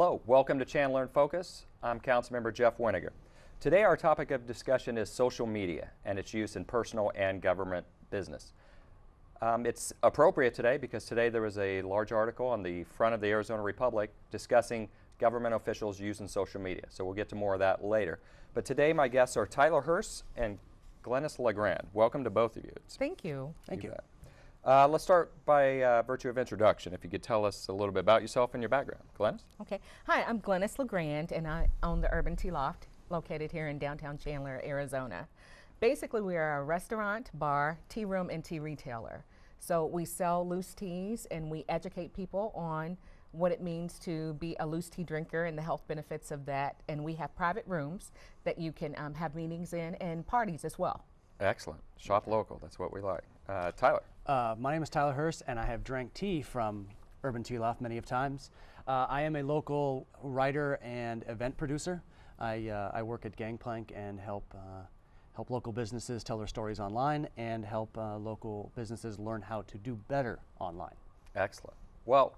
Hello, welcome to Chandler in Focus. I'm Councilmember Jeff Weninger. Today our topic of discussion is social media and its use in personal and government business. Um, it's appropriate today because today there was a large article on the front of the Arizona Republic discussing government officials using social media. So we'll get to more of that later. But today my guests are Tyler Hurst and Glynis LeGrand. Welcome to both of you. It's Thank you. Thank you. bet. Uh, let's start by uh, virtue of introduction. If you could tell us a little bit about yourself and your background. Glynis? Okay. Hi, I'm Glynis LeGrand, and I own the Urban Tea Loft located here in downtown Chandler, Arizona. Basically, we are a restaurant, bar, tea room, and tea retailer. So we sell loose teas and we educate people on what it means to be a loose tea drinker and the health benefits of that. And we have private rooms that you can um, have meetings in and parties as well. Excellent. Shop local. That's what we like. Uh, Tyler. Uh, my name is Tyler Hurst, and I have drank tea from Urban Tea Loft many of times. Uh, I am a local writer and event producer. I, uh, I work at Gangplank and help uh, help local businesses tell their stories online and help uh, local businesses learn how to do better online. Excellent. Well,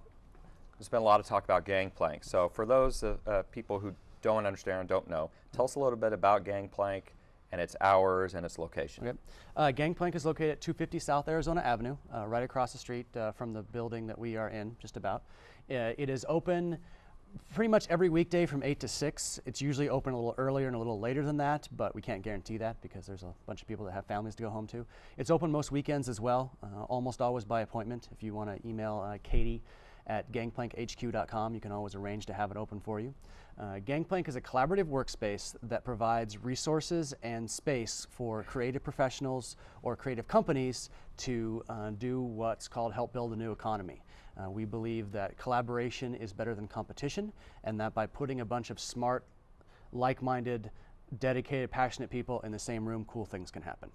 there's been a lot of talk about Gangplank. So for those people who don't understand and don't know, tell us a little bit about Gangplank and its hours and its location. Okay. Uh, Gangplank is located at 250 South Arizona Avenue, uh, right across the street uh, from the building that we are in, just about. Uh, it is open pretty much every weekday from 8 to 6. It's usually open a little earlier and a little later than that, but we can't guarantee that because there's a bunch of people that have families to go home to. It's open most weekends as well, uh, almost always by appointment. If you want to email uh, Katie at gangplankhq.com, you can always arrange to have it open for you. Uh, Gangplank is a collaborative workspace that provides resources and space for creative professionals or creative companies to uh, do what's called help build a new economy. Uh, we believe that collaboration is better than competition, and that by putting a bunch of smart, like minded, dedicated, passionate people in the same room, cool things can happen.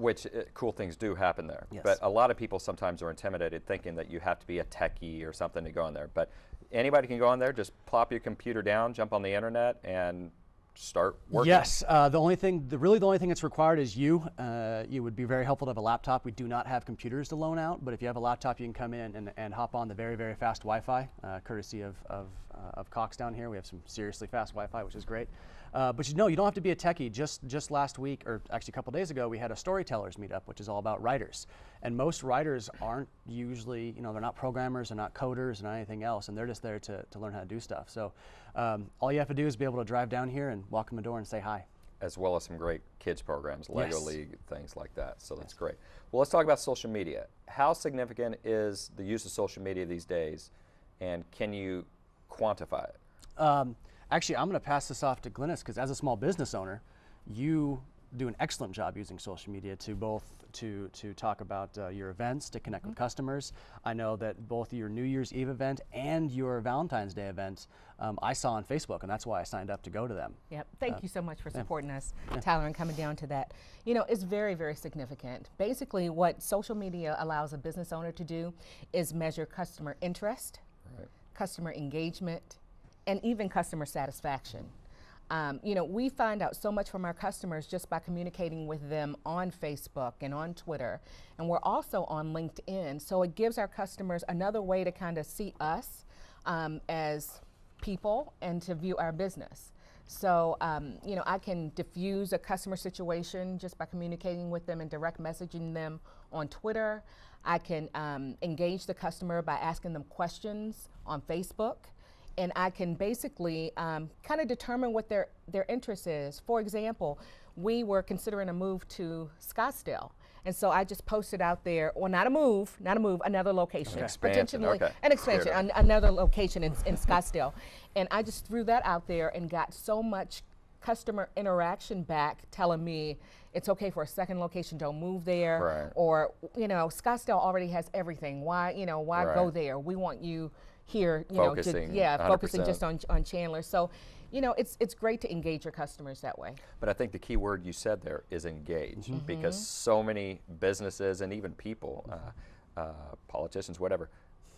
Which uh, cool things do happen there. Yes. But a lot of people sometimes are intimidated thinking that you have to be a techie or something to go in there. But anybody can go in there, just plop your computer down, jump on the internet, and start working. Yes, uh, the only thing, the, really the only thing that's required is you. Uh, it would be very helpful to have a laptop. We do not have computers to loan out, but if you have a laptop, you can come in and, and hop on the very, very fast Wi-Fi, uh, courtesy of, of, uh, of Cox down here. We have some seriously fast Wi-Fi, which is great. Uh, but you know, you don't have to be a techie. Just just last week, or actually a couple days ago, we had a storytellers meetup, which is all about writers. And most writers aren't usually, you know, they're not programmers, they're not coders, and anything else, and they're just there to, to learn how to do stuff. So um, all you have to do is be able to drive down here and walk in the door and say hi. As well as some great kids programs, Lego Yes. League, things like that. So that's great. Well, let's talk about social media. How significant is the use of social media these days, and can you quantify it? Um, actually, I'm going to pass this off to Glynis because as a small business owner, you do an excellent job using social media to both to to talk about uh, your events, to connect with customers. I know that both your New Year's Eve event and your Valentine's Day event um, I saw on Facebook, and that's why I signed up to go to them. Yep. Thank you so much for supporting us, Tyler, and coming down to that. You know, it's very, very significant. Basically, what social media allows a business owner to do is measure customer interest, Right. customer engagement, and even customer satisfaction. Um, you know, we find out so much from our customers just by communicating with them on Facebook and on Twitter. And we're also on LinkedIn. So it gives our customers another way to kind of see us um, as people and to view our business. So, um, you know, I can diffuse a customer situation just by communicating with them and direct messaging them on Twitter. I can um, engage the customer by asking them questions on Facebook. And I can basically um, kind of determine what their, their interest is. For example, we were considering a move to Scottsdale. And so I just posted out there, well, not a move, not a move, another location. Expansion, Potentially okay. An expansion, an- another location in, in Scottsdale. And I just threw that out there and got so much customer interaction back telling me it's okay for a second location, don't move there. Right. Or, you know, Scottsdale already has everything. Why, you know, why go there? We want you here, you Focusing know, to, yeah, focusing 100%. just on, on Chandler. So, you know, it's, it's great to engage your customers that way. But I think the key word you said there is engage, Mm-hmm. because so many businesses and even people, uh, uh, politicians, whatever,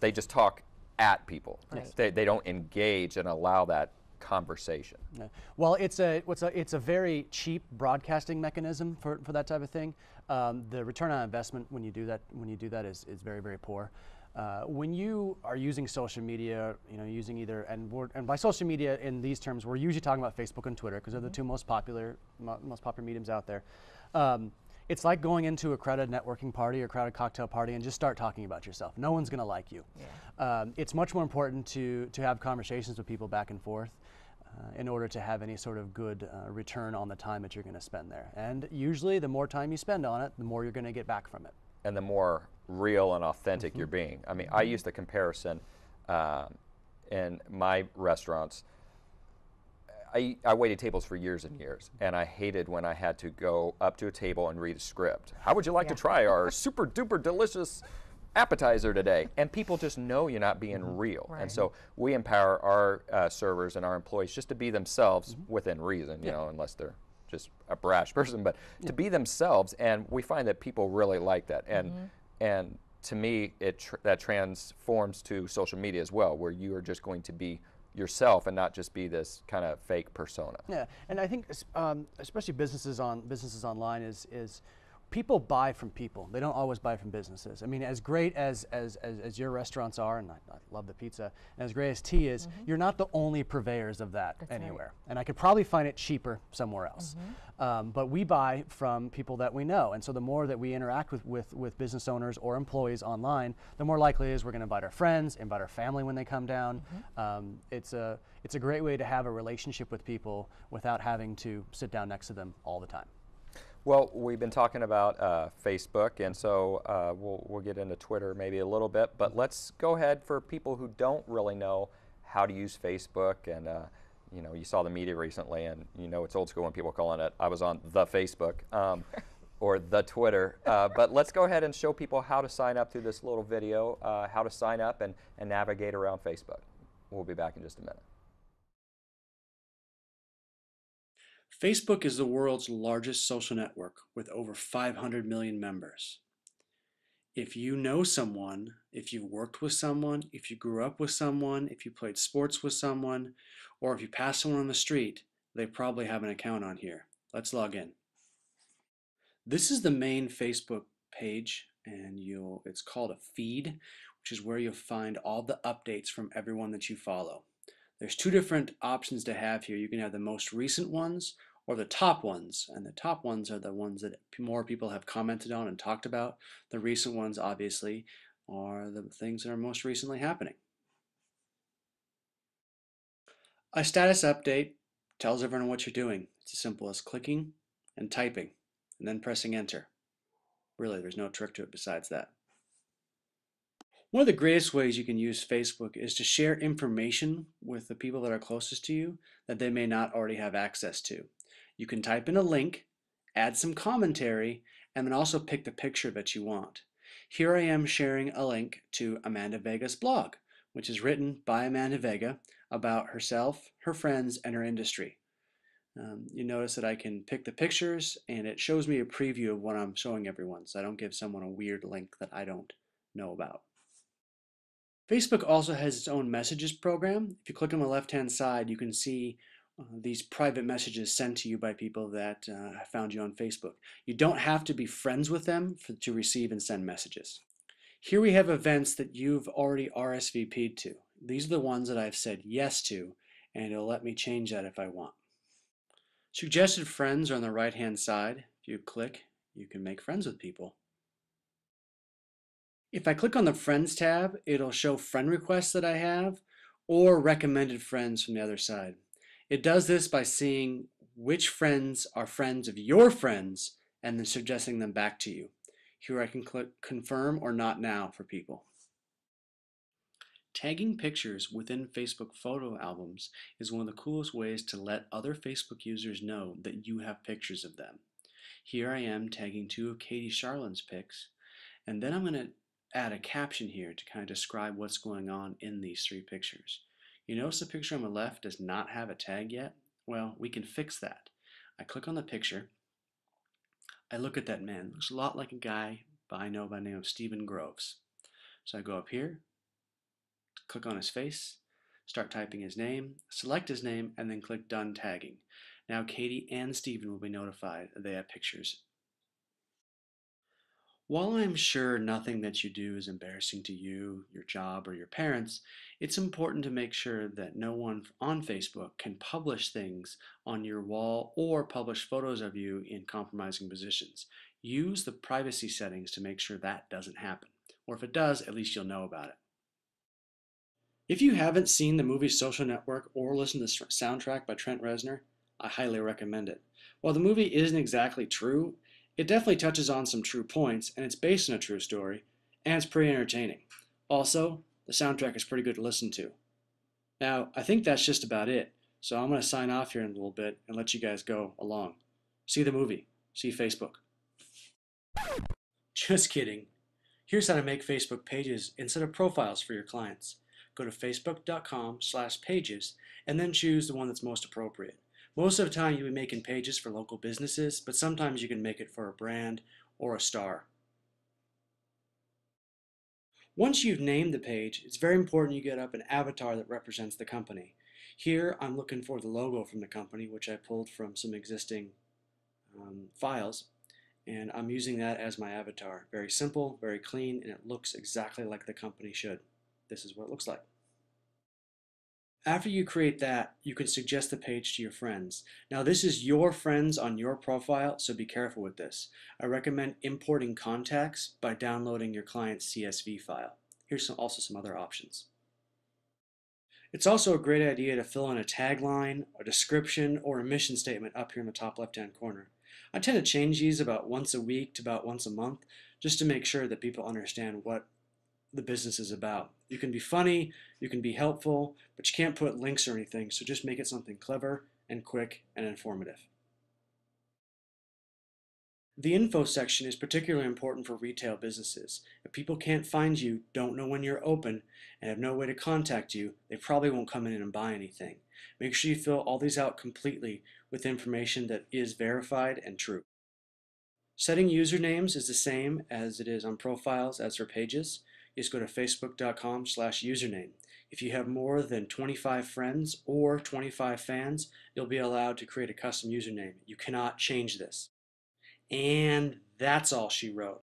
they just talk at people. Right. They, they don't engage and allow that conversation. Yeah. Well, it's a, what's a, it's a very cheap broadcasting mechanism for, for that type of thing. Um, the return on investment when you do that when you do that is, is very very poor. Uh, when you are using social media, you know, using either and we're, and by social media in these terms, we're usually talking about Facebook and Twitter because they're the two most popular mo- most popular mediums out there. Um, it's like going into a crowded networking party or crowded cocktail party and just start talking about yourself. No one's going to like you. Um, it's much more important to to have conversations with people back and forth. Uh, in order to have any sort of good uh, return on the time that you're going to spend there. And usually, the more time you spend on it, the more you're going to get back from it. and the more real and authentic you're mm-hmm. being. I mean, I use the comparison um, in my restaurants. I, I waited tables for years and years, mm-hmm. and I hated when I had to go up to a table and read a script. How would you like to try our super duper delicious appetizer today? And people just know you're not being mm-hmm. real. And so we empower our uh, servers and our employees just to be themselves within reason, you know, unless they're just a brash person, but to be themselves. And we find that people really like that. And and to me, it tr- that transforms to social media as well, where you are just going to be yourself and not just be this kind of fake persona. Yeah, and I think um, especially businesses on businesses online is is people buy from people. They don't always buy from businesses. I mean, as great as as, as, as your restaurants are, and I, I love the pizza, and as great as tea is, you're not the only purveyors of that That's right. anywhere. And I could probably find it cheaper somewhere else. Um, but we buy from people that we know, and so the more that we interact with, with with business owners or employees online, the more likely it is we're going to invite our friends, invite our family when they come down. Um, it's a it's a great way to have a relationship with people without having to sit down next to them all the time. Well, we've been talking about uh, Facebook, and so uh, we'll, we'll get into Twitter maybe a little bit, but let's go ahead for people who don't really know how to use Facebook. And, uh, you know, you saw the media recently, and you know it's old school when people are calling it, I was on the Facebook um, or the Twitter. Uh, but let's go ahead and show people how to sign up through this little video, uh, how to sign up and, and navigate around Facebook. We'll be back in just a minute. Facebook is the world's largest social network with over 500 million members. If you know someone, if you've worked with someone, if you grew up with someone, if you played sports with someone, or if you pass someone on the street, they probably have an account on here. Let's log in. This is the main Facebook page and you'll it's called a feed, which is where you'll find all the updates from everyone that you follow. There's two different options to have here. You can have the most recent ones or the top ones. And the top ones are the ones that more people have commented on and talked about. The recent ones, obviously, are the things that are most recently happening. A status update tells everyone what you're doing. It's as simple as clicking and typing and then pressing enter. Really, there's no trick to it besides that. One of the greatest ways you can use Facebook is to share information with the people that are closest to you that they may not already have access to. You can type in a link, add some commentary, and then also pick the picture that you want. Here I am sharing a link to Amanda Vega's blog, which is written by Amanda Vega about herself, her friends, and her industry. Um, you notice that I can pick the pictures and it shows me a preview of what I'm showing everyone so I don't give someone a weird link that I don't know about. Facebook also has its own messages program. If you click on the left hand side, you can see these private messages sent to you by people that uh, found you on Facebook. You don't have to be friends with them for, to receive and send messages. Here we have events that you've already RSVP'd to. These are the ones that I've said yes to, and it'll let me change that if I want. Suggested friends are on the right hand side. If you click, you can make friends with people. If I click on the Friends tab, it'll show friend requests that I have or recommended friends from the other side. It does this by seeing which friends are friends of your friends and then suggesting them back to you. Here I can click confirm or not now for people. Tagging pictures within Facebook photo albums is one of the coolest ways to let other Facebook users know that you have pictures of them. Here I am tagging two of Katie Charlin's pics, and then I'm going to add a caption here to kind of describe what's going on in these three pictures. You notice the picture on the left does not have a tag yet? Well, we can fix that. I click on the picture. I look at that man. Looks a lot like a guy I know by the name of Stephen Groves. So I go up here, click on his face, start typing his name, select his name, and then click Done Tagging. Now Katie and Stephen will be notified that they have pictures While I'm sure nothing that you do is embarrassing to you, your job, or your parents, it's important to make sure that no one on Facebook can publish things on your wall or publish photos of you in compromising positions. Use the privacy settings to make sure that doesn't happen. Or if it does, at least you'll know about it. If you haven't seen the movie Social Network or listened to the soundtrack by Trent Reznor, I highly recommend it. While the movie isn't exactly true, it definitely touches on some true points, and it's based on a true story, and it's pretty entertaining. Also, the soundtrack is pretty good to listen to. Now, I think that's just about it, so I'm going to sign off here in a little bit and let you guys go along. See the movie. See Facebook. Just kidding. Here's how to make Facebook pages instead of profiles for your clients. Go to facebook.com slash pages and then choose the one that's most appropriate. Most of the time you'll be making pages for local businesses, but sometimes you can make it for a brand or a star. Once you've named the page, it's very important you get up an avatar that represents the company. Here I'm looking for the logo from the company, which I pulled from some existing um, files, and I'm using that as my avatar. Very simple, very clean, and it looks exactly like the company should. This is what it looks like. After you create that, you can suggest the page to your friends. Now this is your friends on your profile, so be careful with this. I recommend importing contacts by downloading your client's CSV file. Here's some, also some other options. It's also a great idea to fill in a tagline, a description, or a mission statement up here in the top left-hand corner. I tend to change these about once a week to about once a month, just to make sure that people understand what the business is about. You can be funny, you can be helpful, but you can't put links or anything, so just make it something clever and quick and informative. The info section is particularly important for retail businesses. If people can't find you, don't know when you're open, and have no way to contact you, they probably won't come in and buy anything. Make sure you fill all these out completely with information that is verified and true. Setting usernames is the same as it is on profiles as for pages is go to facebook.com slash username. If you have more than 25 friends or 25 fans, you'll be allowed to create a custom username. You cannot change this. And that's all she wrote.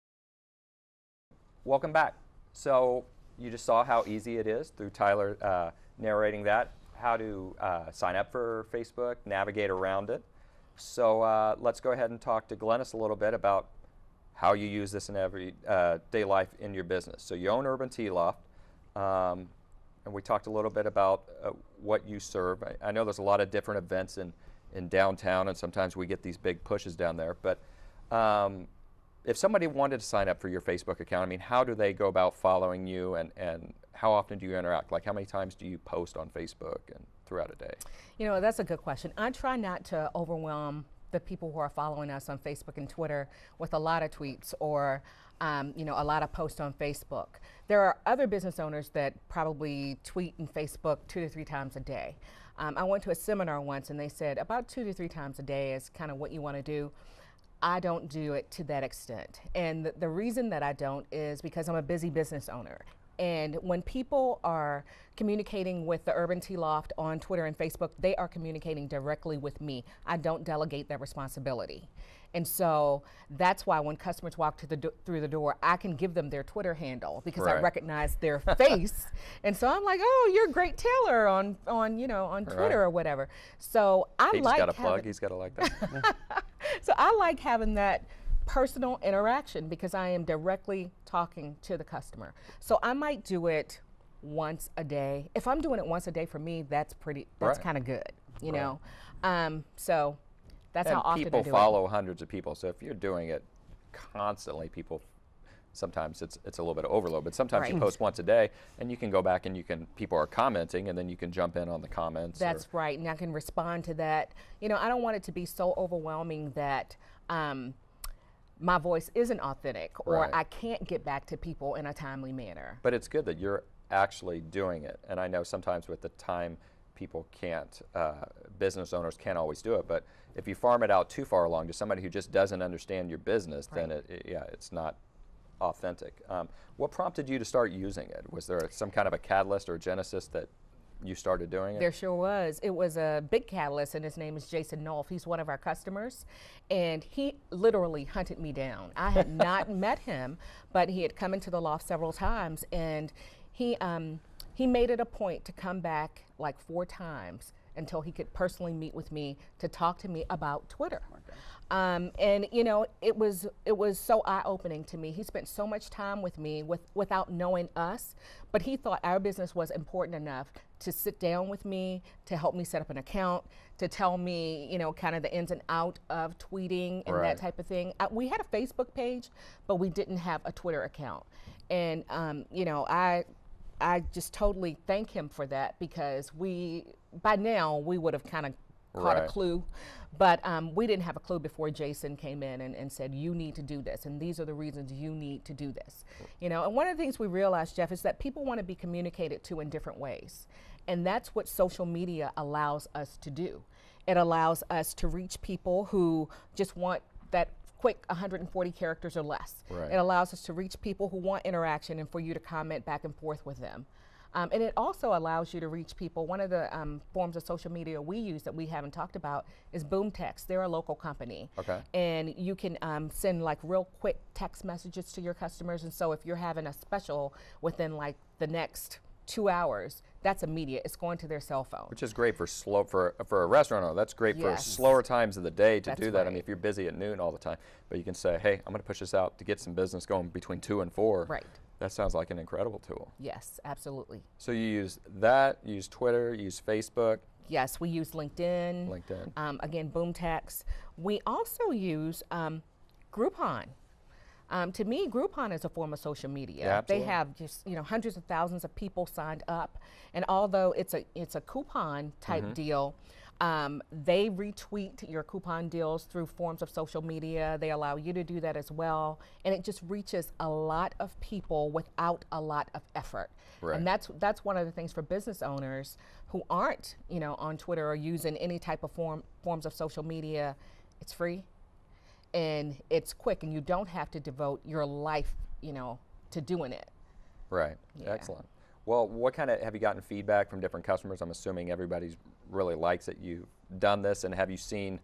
Welcome back. So you just saw how easy it is through Tyler uh, narrating that, how to uh, sign up for Facebook, navigate around it. So uh, let's go ahead and talk to Glynis a little bit about how you use this in everyday uh, life in your business. So you own Urban Tea Loft, um, and we talked a little bit about uh, what you serve. I, I, know there's a lot of different events in, in downtown, and sometimes we get these big pushes down there. But um, if somebody wanted to sign up for your Facebook account, I mean, how do they go about following you, and, and how often do you interact? Like, how many times do you post on Facebook and throughout a day? You know, that's a good question. I try not to overwhelm the people who are following us on Facebook and Twitter with a lot of tweets or um, you know, a lot of posts on Facebook. There are other business owners that probably tweet and Facebook two to three times a day. Um, I went to a seminar once and they said about two to three times a day is kind of what you want to do. I don't do it to that extent. And the, the reason that I don't is because I'm a busy business owner and when people are communicating with the Urban Tea Loft on Twitter and Facebook, they are communicating directly with me. I don't delegate that responsibility. And so that's why when customers walk to the through the door, I can give them their Twitter handle because right. I recognize their face. and so I'm like, "Oh, you're Great Taylor on on you know on Twitter right. or whatever." So I He's like. He's got a plug. He's got to like that. so I like having that personal interaction because I am directly talking to the customer. So I might do it once a day. If I'm doing it once a day for me, that's pretty, that's right. kind of good, you right. know? Um, so that's and how often people I do follow it. hundreds of people. So if you're doing it constantly, people sometimes it's it's a little bit of overload but sometimes right. you post once a day and you can go back and you can people are commenting and then you can jump in on the comments that's right and i can respond to that you know i don't want it to be so overwhelming that um, my voice isn't authentic or right. I can't get back to people in a timely manner. But it's good that you're actually doing it. And I know sometimes with the time people can't, uh, business owners can't always do it, but if you farm it out too far along to somebody who just doesn't understand your business, right. then it, it, yeah, it's not authentic. Um, what prompted you to start using it? Was there some kind of a catalyst or a genesis that you started doing it? There sure was. It was a big catalyst, and his name is Jason Nolf. He's one of our customers, and he literally hunted me down. I had not met him, but he had come into the loft several times, and he um, he made it a point to come back like four times until he could personally meet with me to talk to me about Twitter. Um, and you know, it was it was so eye opening to me. He spent so much time with me with without knowing us, but he thought our business was important enough to sit down with me, to help me set up an account, to tell me, you know, kind of the ins and out of tweeting and Right. that type of thing. Uh, we had a Facebook page, but we didn't have a Twitter account. And um, you know, I I just totally thank him for that because we by now we would have kind of caught Right. a clue, but um, we didn't have a clue before Jason came in and, and said you need to do this, and these are the reasons you need to do this. You know, and one of the things we realized, Jeff, is that people want to be communicated to in different ways, and that's what social media allows us to do. It allows us to reach people who just want that quick 140 characters or less. Right. It allows us to reach people who want interaction and for you to comment back and forth with them. Um, and it also allows you to reach people. One of the um, forms of social media we use that we haven't talked about is Boomtext. They're a local company. Okay. And you can um, send like real quick text messages to your customers. And so if you're having a special within like the next two hours, that's immediate. It's going to their cell phone. Which is great for slow for for a restaurant owner. That's great Yes. for slower times of the day to That's do that. I mean, if you're busy at noon all the time, but you can say, "Hey, I'm going to push this out to get some business going between two and four. Right. That sounds like an incredible tool. Yes, absolutely. So you use that, you use Twitter, you use Facebook, Yes, we use LinkedIn. LinkedIn. Um, again, Boomtext. We also use um, Groupon. Um, to me, Groupon is a form of social media. Yeah, they have just you know hundreds of thousands of people signed up, and although it's a it's a coupon type Mm-hmm. deal, um, they retweet your coupon deals through forms of social media. They allow you to do that as well, and it just reaches a lot of people without a lot of effort. Right. And that's that's one of the things for business owners who aren't you know on Twitter or using any type of form forms of social media. It's free and it's quick and you don't have to devote your life you know to doing it Right. Yeah. Excellent. Well, what kind of have you gotten feedback from different customers? I'm assuming everybody's really likes that you've done this, and have you seen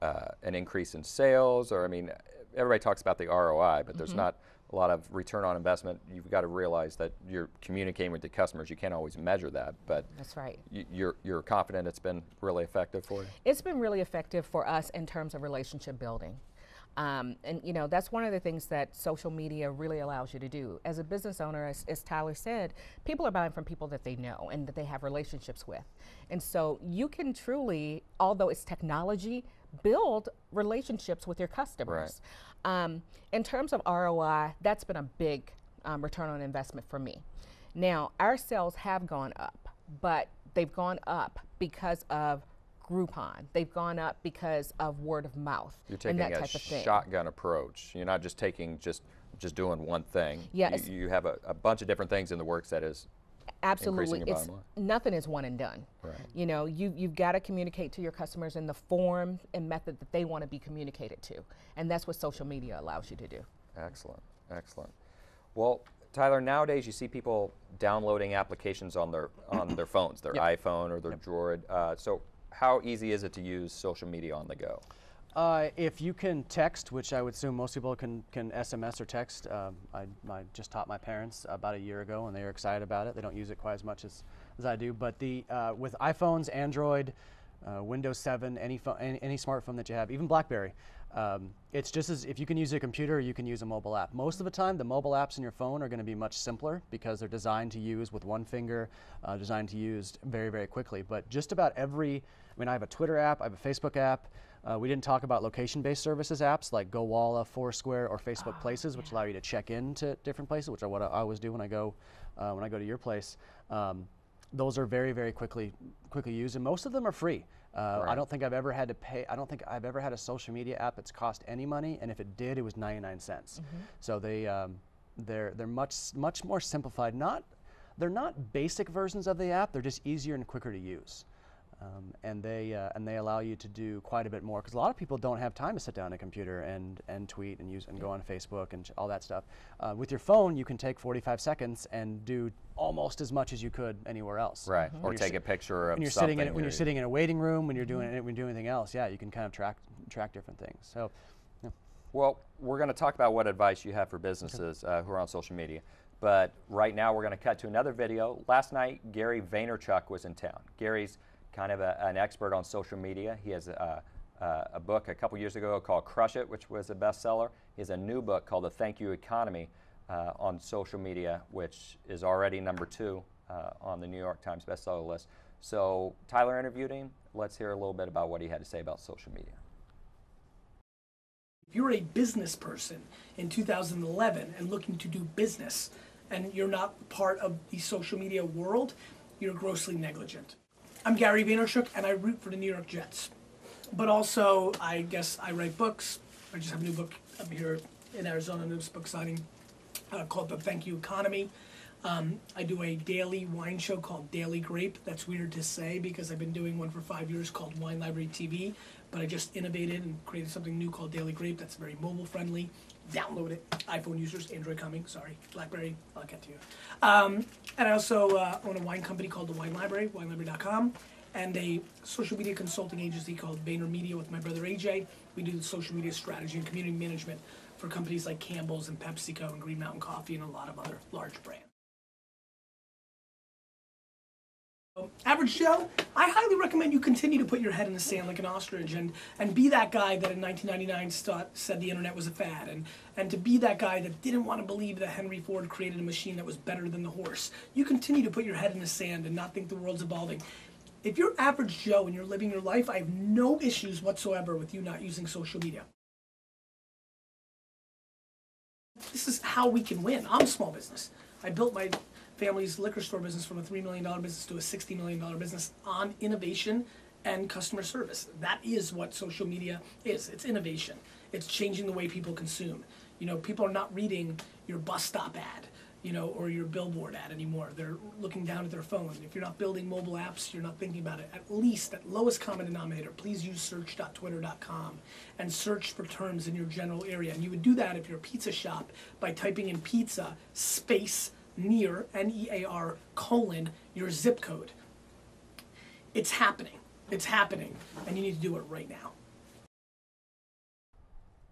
uh, an increase in sales? Or I mean, everybody talks about the ROI, but Mm-hmm. there's not a lot of return on investment. You've got to realize that you're communicating with the customers. You can't always measure that, but that's right y- you're you're confident it's been really effective for you. it's been really effective for us in terms of relationship building um, and you know that's one of the things that social media really allows you to do. As a business owner as, as tyler said people are buying from people that they know and that they have relationships with. And so you can truly although it's technology build relationships with your customers. Um, in terms of roi that's been a big um, return on investment for me. Now our sales have gone up but they've gone up because of Groupon. They've gone up because of word of mouth You're and taking that a type of thing. shotgun approach. You're not just taking just just doing one thing. Yeah, You, you have a, a bunch of different things in the works that is Absolutely, your it's nothing is one and done. Right. You know, you you've got to communicate to your customers in the form and method that they want to be communicated to, and that's what social media allows you to do. Excellent, excellent. Well, Tyler, nowadays you see people downloading applications on their on their phones, their Yep. iPhone or their Droid. Uh, so, how easy is it to use social media on the go? Uh, if you can text, which I would assume most people can, can SMS or text, um, I, I just taught my parents about a year ago, and they are excited about it. They don't use it quite as much as, as I do, but the uh, with iPhones, Android, uh, Windows 7, any, phone, any any smartphone that you have, even BlackBerry, um, it's just as if you can use a computer, you can use a mobile app. Most of the time, the mobile apps in your phone are going to be much simpler because they're designed to use with one finger, uh, designed to use very very quickly. But just about every, I mean, I have a Twitter app, I have a Facebook app. Uh, we didn't talk about location-based services apps like GoWalla, Foursquare, or Facebook Places, which allow you to check in to different places, which are what I always do when I go uh, when I go to your place. Um, those are very, very quickly quickly used, and most of them are free. Uh, I don't think I've ever had to pay. I don't think I've ever had a social media app that's cost any money, and if it did, it was 99 cents. So they um, they're they're much much more simplified. Not they're not basic versions of the app. They're just easier and quicker to use. Um, and they uh, and they allow you to do quite a bit more because a lot of people don't have time to sit down at a computer and and tweet and use and go on Facebook and all that stuff. Uh, with your phone, you can take 45 seconds and do almost as much as you could anywhere else. Right. When Or take a picture of when you're sitting in, when you're sitting in a waiting room, when you're doing when you're doing anything else. Yeah, you can kind of track track different things. So. yeah. Well, we're going to talk about what advice you have for businesses uh, who are on social media. But right now, we're going to cut to another video. Last night, Gary Vaynerchuk was in town. Gary's kind of a, an expert on social media. He has a, a, a book a couple years ago called Crush It, which was a bestseller. He has a new book called The Thank You Economy uh, on social media, which is already number two uh, on the New York Times bestseller list. So Tyler interviewed him. Let's hear a little bit about what he had to say about social media. If you're a business person in 2011 and looking to do business and you're not part of the social media world, you're grossly negligent. I'm Gary Vaynerchuk and I root for the New York Jets. But also, I guess I write books. I just have a new book up here in Arizona, new book signing uh, called The Thank You Economy. Um, I do a daily wine show called Daily Grape. That's weird to say because I've been doing one for five years called Wine Library TV, but I just innovated and created something new called Daily Grape that's very mobile friendly. Download it, iPhone users, Android coming, sorry, BlackBerry, I'll get to you. Um, and I also uh, own a wine company called The Wine Library, winelibrary.com, and a social media consulting agency called VaynerMedia with my brother AJ. We do social media strategy and community management for companies like Campbell's and PepsiCo and Green Mountain Coffee and a lot of other large brands. Average Joe, I highly recommend you continue to put your head in the sand like an ostrich and, and be that guy that in 1999 st- said the internet was a fad and, and to be that guy that didn't want to believe that Henry Ford created a machine that was better than the horse. You continue to put your head in the sand and not think the world's evolving. If you're average Joe and you're living your life, I have no issues whatsoever with you not using social media. This is how we can win. I'm a small business. I built my family's liquor store business from a $3 million business to a $60 million business on innovation and customer service. That is what social media is. It's innovation. It's changing the way people consume. You know, people are not reading your bus stop ad, you know, or your billboard ad anymore. They're looking down at their phone. If you're not building mobile apps, you're not thinking about it. At least, at lowest common denominator, please use search.twitter.com and search for terms in your general area. And you would do that if you're a pizza shop by typing in pizza space near N E A R colon your zip code. It's happening. It's happening, and you need to do it right now.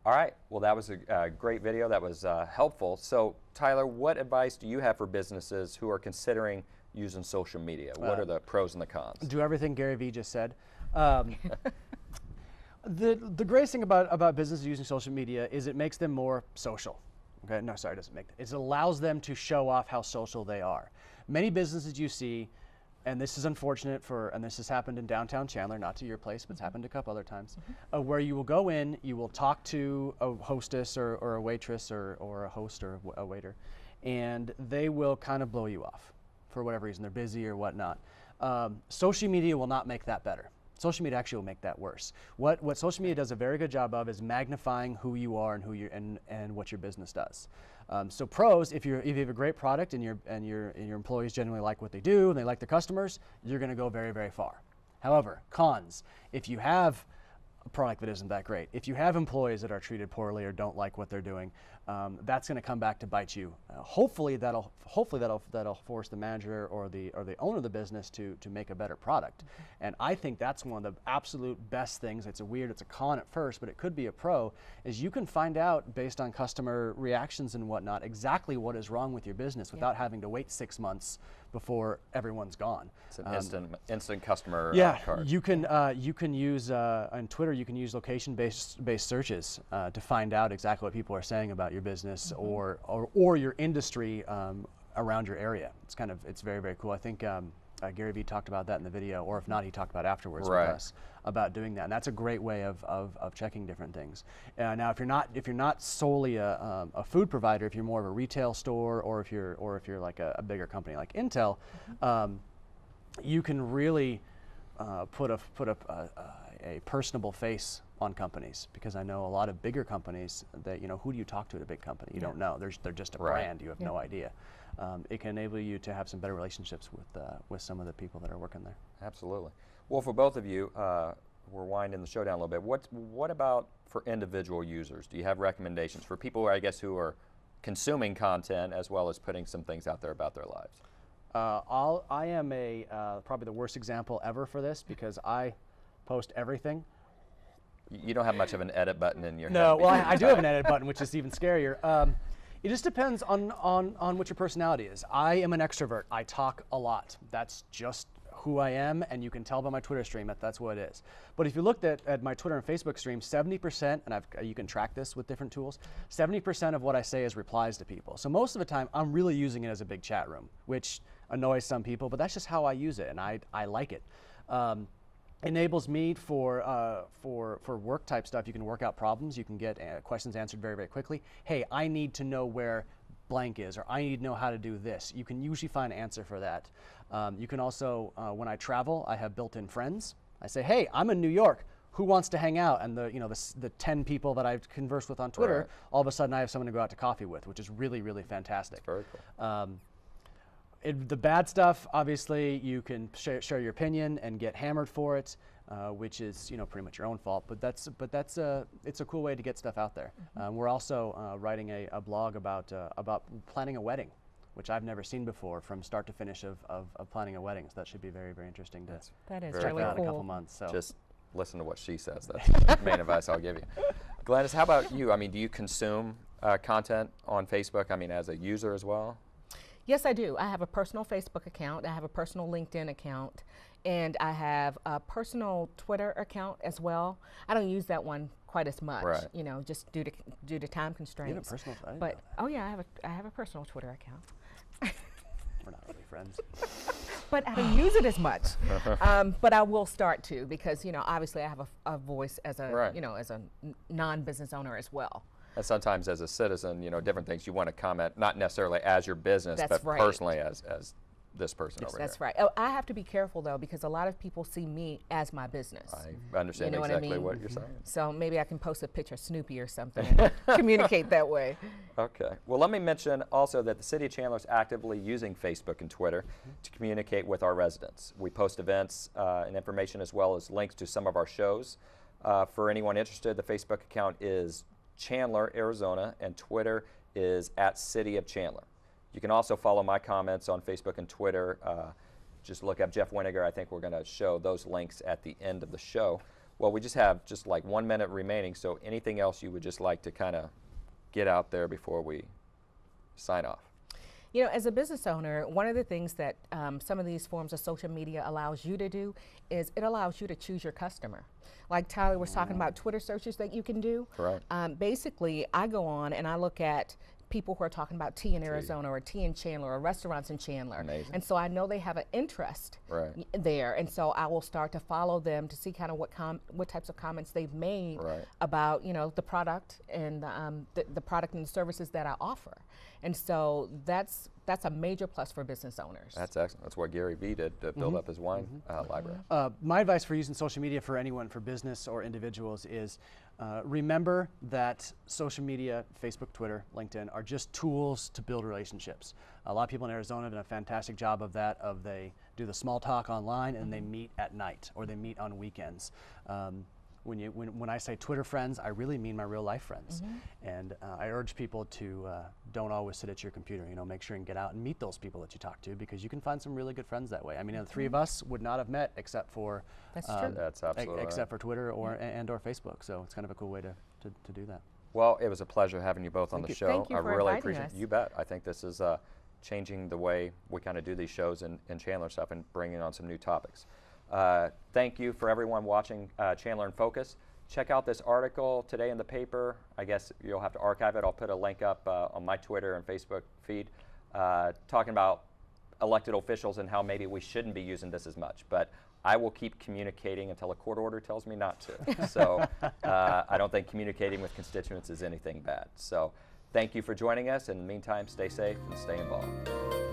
All right. Well, that was a uh, great video. That was uh, helpful. So, Tyler, what advice do you have for businesses who are considering using social media? What are the pros and the cons? do everything Gary Vee just said. Um, the the greatest thing about about businesses using social media is it makes them more social. Okay, no, sorry, it doesn't make. It allows them to show off how social they are. Many businesses you see, and this is unfortunate for, and this has happened in downtown Chandler, not to your place, but it's happened a couple other times, uh, where you will go in, you will talk to a hostess or, or a waitress or, or a host or a waiter, and they will kind of blow you off for whatever reason. They're busy or whatnot. Um, social media will not make that better. Social media actually will make that worse. What, what social media does a very good job of is magnifying who you are and who you and, and what your business does. Um, so pros, if you if you have a great product and your and your and your employees generally like what they do and they like their customers, you're going to go very very far. However, cons, if you have a product that isn't that great. If you have employees that are treated poorly or don't like what they're doing, um, that's going to come back to bite you. Uh, hopefully, that'll hopefully that'll that'll force the manager or the or the owner of the business to to make a better product. And I think that's one of the absolute best things. It's a weird, it's a con at first, but it could be a pro. Is you can find out based on customer reactions and whatnot exactly what is wrong with your business without having to wait six months before everyone's gone. It's an instant, instant customer uh, Yeah, card. you can uh, you can use uh, on Twitter. You can use location-based based searches uh, to find out exactly what people are saying about your business or, or or your industry um, around your area. It's kind of it's very very cool. I think um, uh, Gary Vee talked about that in the video, or if not, he talked about afterwards Right. with us about doing that. And that's a great way of, of, of checking different things. Uh, now, if you're not if you're not solely a, um, a food provider, if you're more of a retail store, or if you're or if you're like a, a bigger company like Intel. Um, you can really uh, put a put a, a, a personable face on companies because I know a lot of bigger companies that you know who do you talk to at a big company you don't know there's they're just a Right. brand you have no idea um, it can enable you to have some better relationships with, uh, with some of the people that are working there. Absolutely. Well, for both of you, uh, we're winding the show down a little bit. What what about for individual users? Do you have recommendations for people, I guess, who are consuming content as well as putting some things out there about their lives? Uh, I'll, I am a uh, probably the worst example ever for this because I post everything. You don't have much of an edit button in your No, well, I, I do have an edit button, which is even scarier. Um, it just depends on, on, on what your personality is. I am an extrovert. I talk a lot. That's just who I am, and you can tell by my Twitter stream that that's what it is. But if you looked at, at my Twitter and Facebook stream, 70%, and I've, you can track this with different tools, 70% of what I say is replies to people. So most of the time, I'm really using it as a big chat room, which annoys some people, but that's just how I use it, and I, I like it. Um, enables me for uh, for for work type stuff. You can work out problems. You can get uh, questions answered very very quickly. Hey, I need to know where blank is, or I need to know how to do this. You can usually find an answer for that. Um, you can also, uh, when I travel, I have built-in friends. I say, hey, I'm in New York. Who wants to hang out? And the you know the, the 10 people that I've conversed with on Twitter, Right. all of a sudden I have someone to go out to coffee with, which is really really fantastic. Very cool. Um, it, the bad stuff, obviously, you can share, share your opinion and get hammered for it, uh, which is you know pretty much your own fault. But that's but that's a it's a cool way to get stuff out there. Um, we're also uh, writing a, a blog about uh, about planning a wedding, which I've never seen before from start to finish of, of, of planning a wedding. So that should be very very interesting to That is Very check really out in a cool. couple months. So Just listen to what she says. That's the main advice I'll give you. Gladys, how about you? I mean, do you consume uh, content on Facebook? I mean, as a user as well? Yes, I do. I have a personal Facebook account. I have a personal LinkedIn account, and I have a personal Twitter account as well. I don't use that one quite as much, Right. you know, just due to due to time you constraints. have a personal. I but oh yeah, I have a I have a personal Twitter account. we're not really friends. but I don't use it as much. Um, but I will start to because you know obviously I have a, a voice as a Right. you know as a non-business owner as well. And sometimes as a citizen, you know, different things you want to comment, not necessarily as your business, That's but right. personally as, as this person over That's here. right. Oh, I have to be careful though because a lot of people see me as my business. I understand know what I exactly what, you're saying. So maybe I can post a picture of Snoopy or something and communicate that way. Okay. Well, let me mention also that the City of Chandler is actively using Facebook and Twitter to communicate with our residents. We post events uh, and information as well as links to some of our shows. Uh, for anyone interested, the Facebook account is Chandler, Arizona, and Twitter is at City of Chandler. You can also follow my comments on Facebook and Twitter. Uh, just look up Jeff Weninger. I think we're going to show those links at the end of the show. Well, we just have just like one minute remaining, so anything else you would just like to kind of get out there before we sign off? You know, as a business owner, one of the things that um, some of these forms of social media allows you to do is it allows you to choose your customer. Like Tyler was talking about Twitter searches that you can do. Correct. Um, basically, I go on and I look at people who are talking about tea in Arizona or tea in Chandler or restaurants in Chandler. Amazing. And so I know they have an interest Right. there. And so I will start to follow them to see kind of what com- what types of comments they've made Right. about, you know, the product and um, the, the product and the services that I offer. And so that's that's a major plus for business owners. That's excellent. That's what Gary Vee did to build up his wine uh, library. Uh, my advice for using social media for anyone, for business or individuals, is uh, remember that social media, Facebook, Twitter, LinkedIn, are just tools to build relationships. A lot of people in Arizona have done a fantastic job of that. Of they do the small talk online and they meet at night or they meet on weekends. Um, when, you, when, when I say Twitter friends, I really mean my real life friends. And uh, I urge people to uh, don't always sit at your computer. You know, make sure and get out and meet those people that you talk to because you can find some really good friends that way. I mean, the three of us would not have met except for That's um, true. That's absolutely right. except for Twitter or a- and or Facebook. So it's kind of a cool way to, to, to do that. Well, it was a pleasure having you both on the you. show. Thank you I for really appreciate us. You bet. I think this is uh, changing the way we kind of do these shows and, in Chandler stuff and bringing on some new topics. Uh, thank you for everyone watching uh, Chandler in Focus. Check out this article today in the paper. I guess you'll have to archive it. I'll put a link up uh, on my Twitter and Facebook feed uh, talking about elected officials and how maybe we shouldn't be using this as much. But I will keep communicating until a court order tells me not to. so uh, I don't think communicating with constituents is anything bad. So thank you for joining us. In the meantime, stay safe and stay involved.